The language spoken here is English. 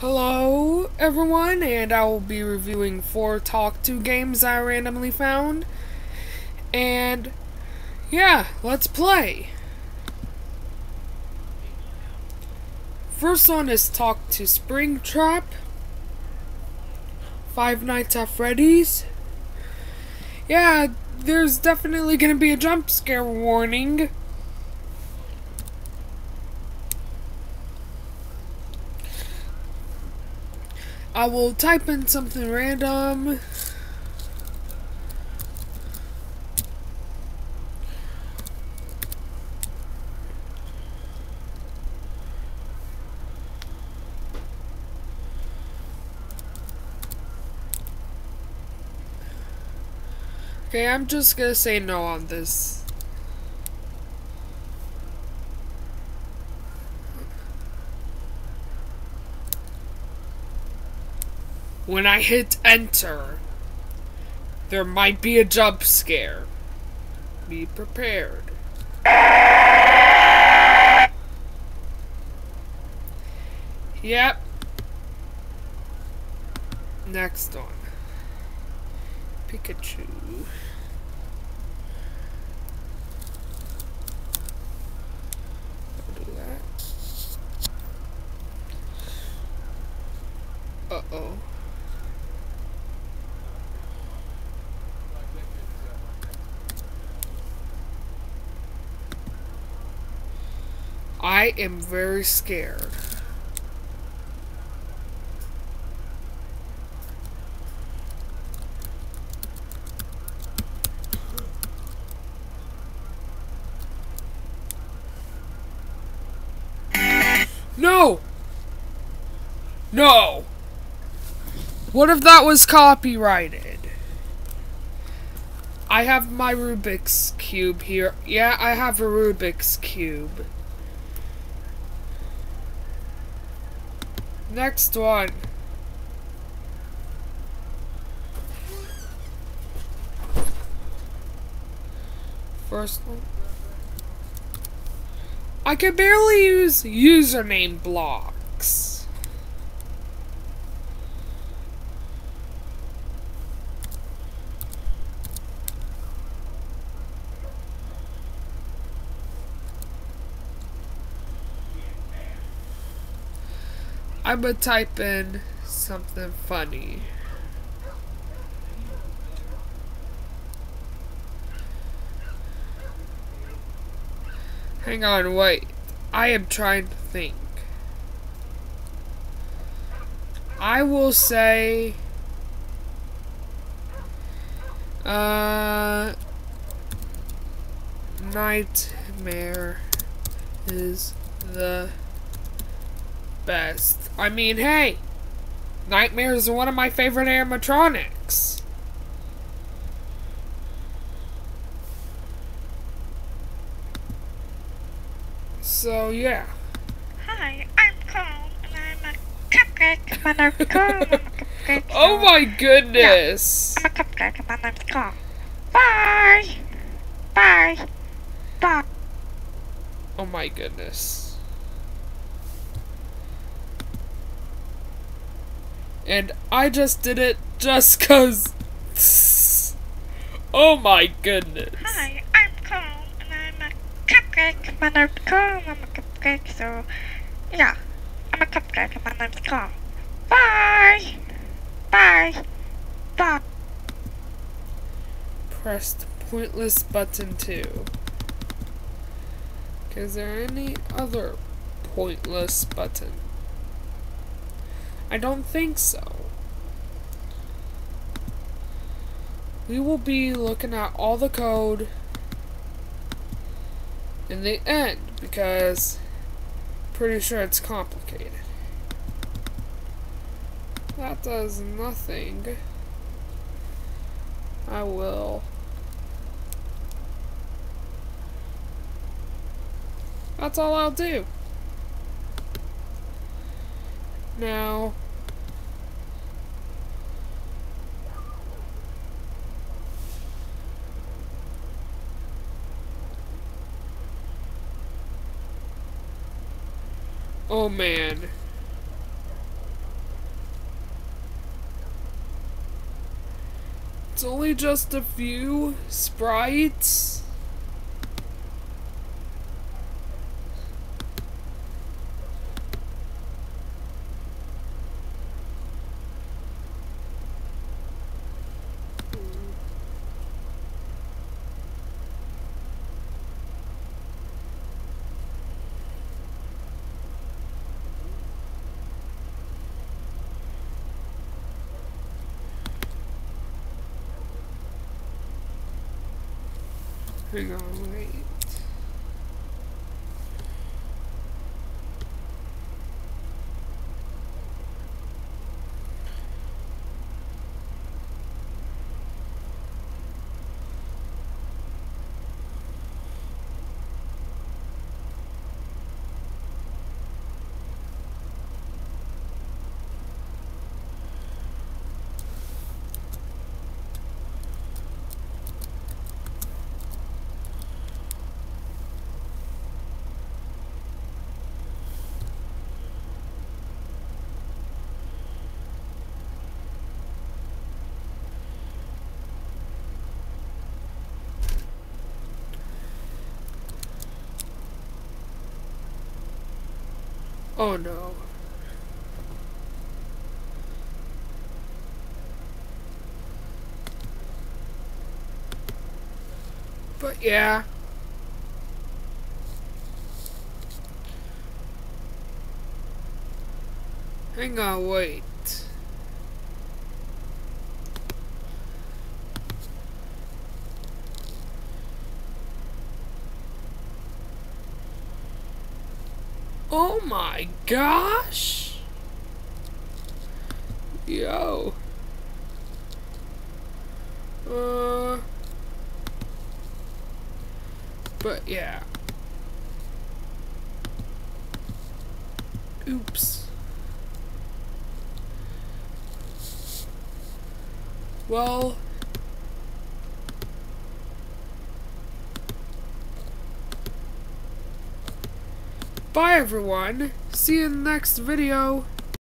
Hello, everyone, and I will be reviewing four Talk To games I randomly found. And yeah, let's play. First one is Talk to Springtrap, Five Nights at Freddy's. Yeah, there's definitely gonna be a jump scare warning. I will type in something random. Okay, I'm just gonna say no on this. When I hit enter, there might be a jump scare. Be prepared. Yep. Next one. Pikachu. I'll do that. Uh-oh. I am very scared. No! No! What if that was copyrighted? I have my Rubik's Cube here. Yeah, I have a Rubik's Cube. Next one. First one. I can barely use username blocks. I'm gonna type in something funny. Hang on, wait. I am trying to think. I will say... Uh... Nightmare is the best. I mean, hey! Nightmare is one of my favorite animatronics. So, yeah. Hi, I'm Cole, and I'm a cupcake. My name's Cole. Cupcake. Oh my goodness! I'm a cupcake, and my name's Cole. Bye! Bye! Bye! Oh my goodness. And I just did it just cause. Oh my goodness. Hi, I'm Cole, and I'm a cupcake. My name's Cole, I'm a cupcake, so... Yeah, I'm a cupcake, and my name's Cole. Bye! Bye! Bye! Pressed pointless button too. Is there any other pointless button? I don't think so. We will be looking at all the code in the end because pretty sure it's complicated. That does nothing. I will. That's all I'll do now. Oh man. It's only just a few sprites. Hang on, wait. Oh no. But yeah. Hang on, wait. Oh my gosh! Yo. Uh. But yeah. Oops. Well. Bye everyone. See you in the next video.